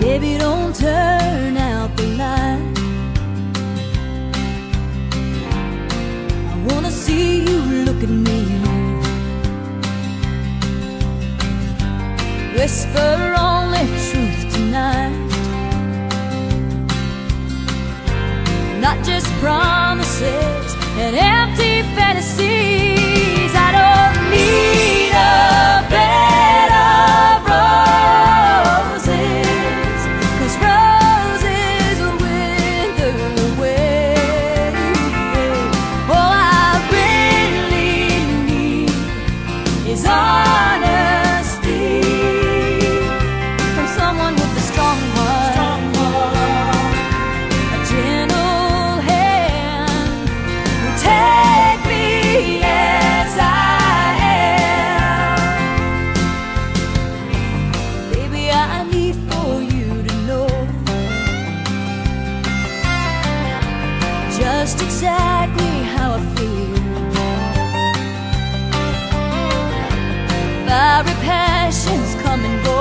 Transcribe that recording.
Baby, don't turn out the light. I wanna see you look at me. Whisper only truth tonight. Not just promises just exactly how I feel. Fiery passions come and go